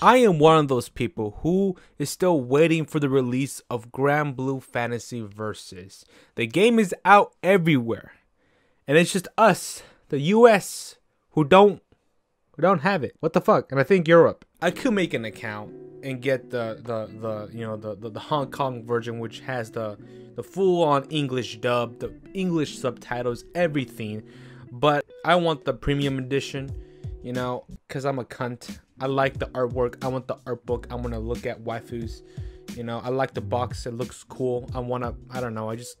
I am one of those people who is still waiting for the release of Granblue Fantasy Versus. The game is out everywhere. And it's just us, the US, who don't who don't have it. What the fuck? And I think Europe. I could make an account and get the the, the you know the, the, the Hong Kong version which has the the full on English dub, the English subtitles, everything. But I want the premium edition, you know, cuz I'm a cunt. I like the artwork. I want the art book. I want to look at waifus. You know, I like the box. It looks cool. I want to, I don't know. I just,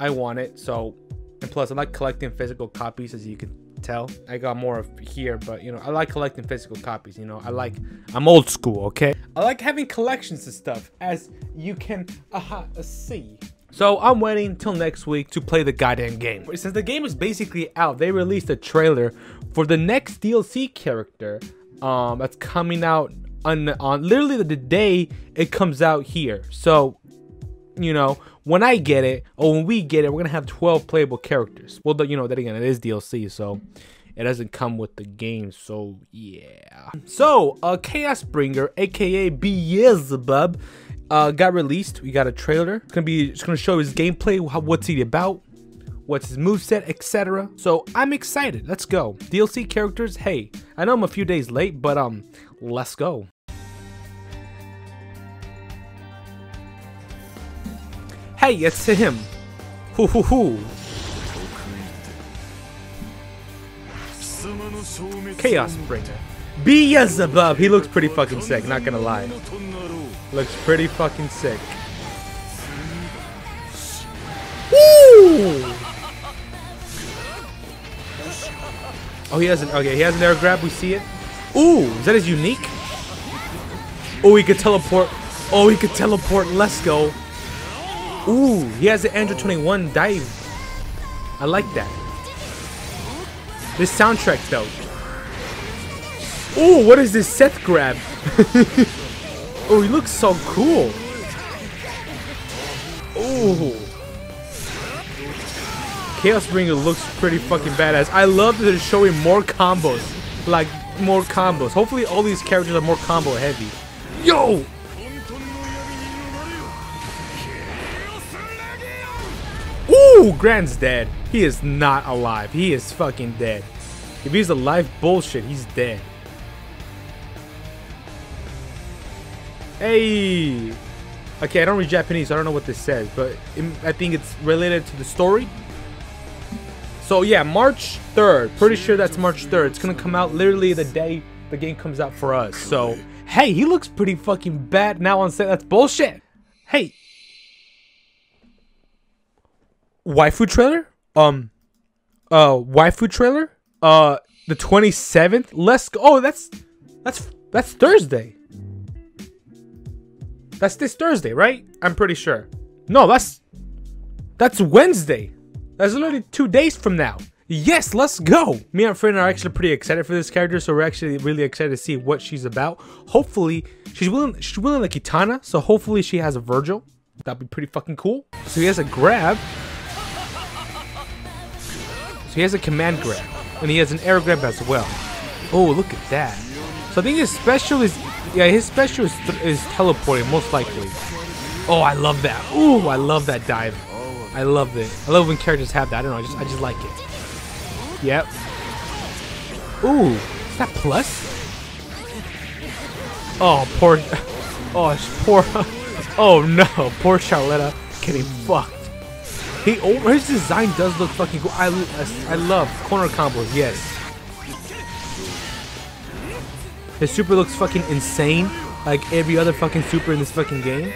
I want it. So, and plus, I like collecting physical copies, as you can tell. I got more of here, but you know, I like collecting physical copies. You know, I like, I'm old school, okay? I like having collections of stuff, as you can uh, see. So I'm waiting till next week to play the goddamn game. Since the game is basically out, they released a trailer for the next DLC character um that's coming out on on literally the day it comes out here. So, you know, when I get it or when we get it, we're gonna have 12 playable characters. Well, you know, that again, it is DLC, so it doesn't come with the game. So yeah. So, uh, Chaos Bringer, aka Beelzebub, uh, got released. We got a trailer. It's gonna be, it's gonna show his gameplay. What's he about? What's his moveset, etc. So I'm excited. Let's go. DLC characters, hey, I know I'm a few days late, but um, let's go. Hey, it's him. Hoo hoo hoo. Chaos Bringer. Beelzebub. He looks pretty fucking sick, not gonna lie. Looks pretty fucking sick. Woo! Oh, he has an okay. He has an air grab. We see it. Ooh, is that his unique? Oh, he could teleport. Oh, he could teleport. Let's go. Ooh, he has the Android 21 dive. I like that. This soundtrack though. Ooh, what is this Seth grab? oh, he looks so cool. Ooh. Chaos Bringer looks pretty fucking badass. I love that they're showing more combos. Like, more combos. Hopefully all these characters are more combo heavy. Yo! Ooh, Gran's dead. He is not alive. He is fucking dead. If he's alive, bullshit, he's dead. Hey! Okay, I don't read Japanese, I don't know what this says, but I think it's related to the story. So yeah, March 3rd. Pretty sure that's March 3rd. It's gonna come out literally the day the game comes out for us. So hey, he looks pretty fucking bad now on set. That's bullshit. Hey. Waifu trailer? Um uh waifu trailer? Uh the 27th? Let's go. Oh, that's that's that's Thursday. That's this Thursday, right? I'm pretty sure. No, that's that's Wednesday. That's literally two days from now. Yes, let's go! Me and Finn are actually pretty excited for this character, so we're actually really excited to see what she's about. Hopefully, she's willing she's willing like Kitana, so hopefully she has a Virgil. That'd be pretty fucking cool. So he has a grab. So he has a command grab. And he has an air grab as well. Oh, look at that. So I think his special is yeah, his special is, is teleporting, most likely. Oh, I love that. Ooh, I love that dive. I love it. I love when characters have that. I don't know. I just I just like it. Yep. Ooh, is that plus? Oh, poor. Oh, it's poor. Oh no, poor Charlotta getting fucked. He over his design does look fucking cool. I I love corner combos. Yes. His super looks fucking insane, like every other fucking super in this fucking game.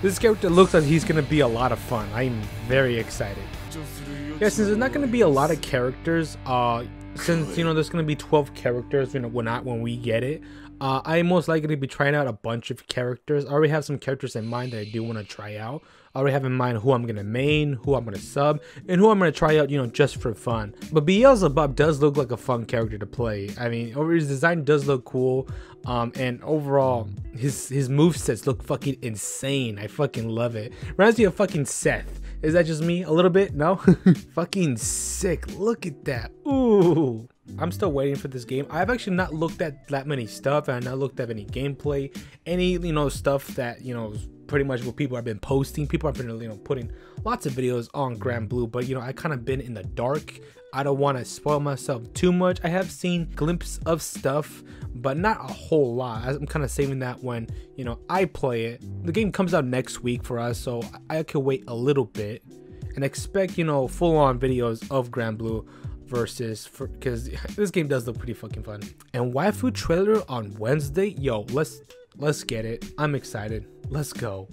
This character looks like he's going to be a lot of fun. I'm very excited. Yeah, since there's not going to be a lot of characters, uh, since, you know, there's going to be 12 characters, when not when we get it, uh, I'm most likely to be trying out a bunch of characters. I already have some characters in mind that I do want to try out. I already have in mind who I'm gonna main, who I'm gonna sub, and who I'm gonna try out, you know, just for fun. But Beelzebub does look like a fun character to play. I mean, over his design does look cool. Um, and overall, his his move sets look fucking insane. I fucking love it. Reminds me of fucking Seth. Is that just me? A little bit? No? fucking sick. Look at that. Ooh. I'm still waiting for this game. I've actually not looked at that many stuff and I've not looked at any gameplay, any you know stuff that you know pretty much what people have been posting. People have been you know putting lots of videos on Granblue, but you know I kind of been in the dark. I don't want to spoil myself too much. I have seen glimpses of stuff, but not a whole lot. I'm kind of saving that when you know I play it. The game comes out next week for us, so I could wait a little bit and expect you know full on videos of Granblue versus because this game does look pretty fucking fun. And waifu trailer on Wednesday, yo, let's let's get it. I'm excited. Let's go.